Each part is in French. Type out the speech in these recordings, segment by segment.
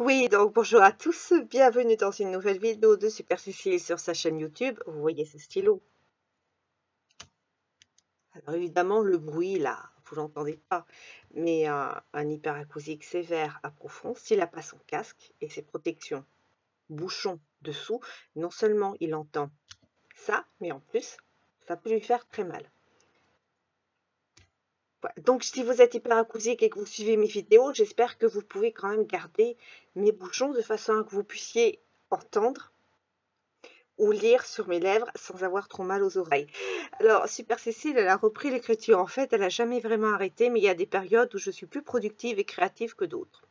Oui, donc bonjour à tous, bienvenue dans une nouvelle vidéo de Super Cécile sur sa chaîne YouTube. Vous voyez ce stylo. Alors évidemment, le bruit là, vous l'entendez pas, mais un, un hyperacousique sévère à profond, s'il n'a pas son casque et ses protections bouchons dessous, non seulement il entend ça, mais en plus, ça peut lui faire très mal. Donc, si vous êtes hyperacousique et que vous suivez mes vidéos, j'espère que vous pouvez quand même garder mes bouchons de façon à que vous puissiez entendre ou lire sur mes lèvres sans avoir trop mal aux oreilles. Alors, Super Cécile, elle a repris l'écriture. En fait, elle n'a jamais vraiment arrêté, mais il y a des périodes où je suis plus productive et créative que d'autres.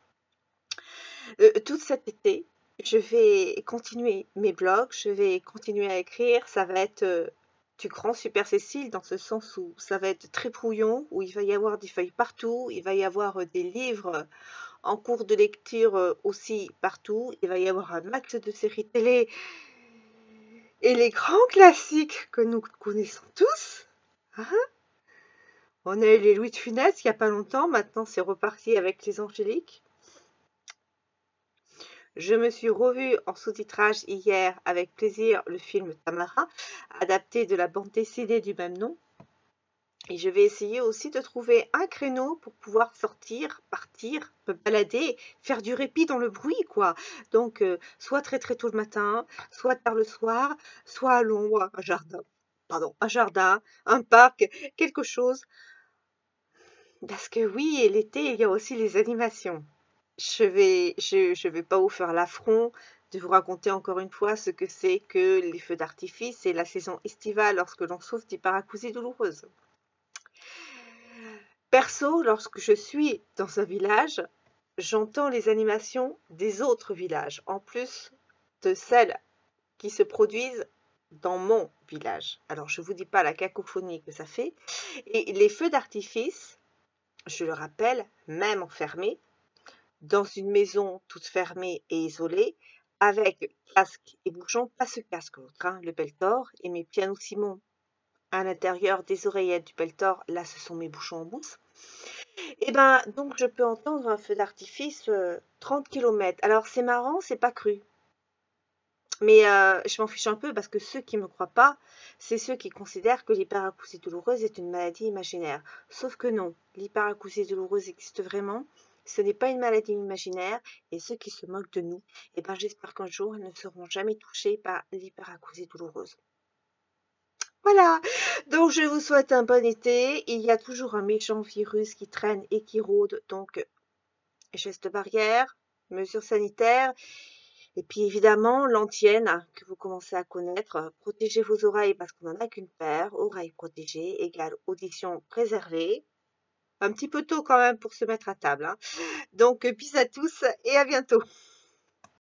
Euh, tout cet été, je vais continuer mes blogs, je vais continuer à écrire. Ça va être euh, du grand Super Cécile dans ce sens où ça va être très brouillon, où il va y avoir des feuilles partout, il va y avoir euh, des livres en cours de lecture euh, aussi partout, il va y avoir un max de séries télé et les grands classiques que nous connaissons tous. Hein On a eu les Louis de Funès il n'y a pas longtemps, maintenant c'est reparti avec les Angéliques. Je me suis revue en sous-titrage hier avec plaisir le film Tamara, adapté de la bande dessinée du même nom. Et je vais essayer aussi de trouver un créneau pour pouvoir sortir, partir, me balader, faire du répit dans le bruit, quoi. Donc, euh, soit très très tôt le matin, soit tard le soir, soit à l'ombre, un jardin, pardon, un jardin, un parc, quelque chose. Parce que oui, l'été, il y a aussi les animations je je vais pas vous faire l'affront de vous raconter encore une fois ce que c'est que les feux d'artifice et la saison estivale lorsque l'on souffre d'hyperacousie douloureuse. Perso, lorsque je suis dans un village, j'entends les animations des autres villages, en plus de celles qui se produisent dans mon village. Alors, je ne vous dis pas la cacophonie que ça fait. Et les feux d'artifice, je le rappelle, même enfermés, dans une maison toute fermée et isolée, avec casque et bouchon, pas ce casque le Peltor, et mes pianos Simon à l'intérieur des oreillettes du Peltor, là ce sont mes bouchons en mousse. Et ben donc je peux entendre un feu d'artifice 30 euh, km. Alors c'est marrant, c'est pas cru. Mais euh, je m'en fiche un peu parce que ceux qui ne me croient pas, c'est ceux qui considèrent que l'hyperacousie douloureuse est une maladie imaginaire. Sauf que non, l'hyperacousie douloureuse existe vraiment ce n'est pas une maladie imaginaire et ceux qui se moquent de nous, eh ben, j'espère qu'un jour, ils ne seront jamais touchés par l'hyperacousie douloureuse. Voilà, donc je vous souhaite un bon été. Il y a toujours un méchant virus qui traîne et qui rôde, donc gestes barrières, mesures sanitaires, et puis évidemment l'antienne que vous commencez à connaître. Protégez vos oreilles parce qu'on n'en a qu'une paire, oreilles protégées égale audition préservée un petit peu tôt quand même pour se mettre à table. Hein. Donc, bis à tous et à bientôt.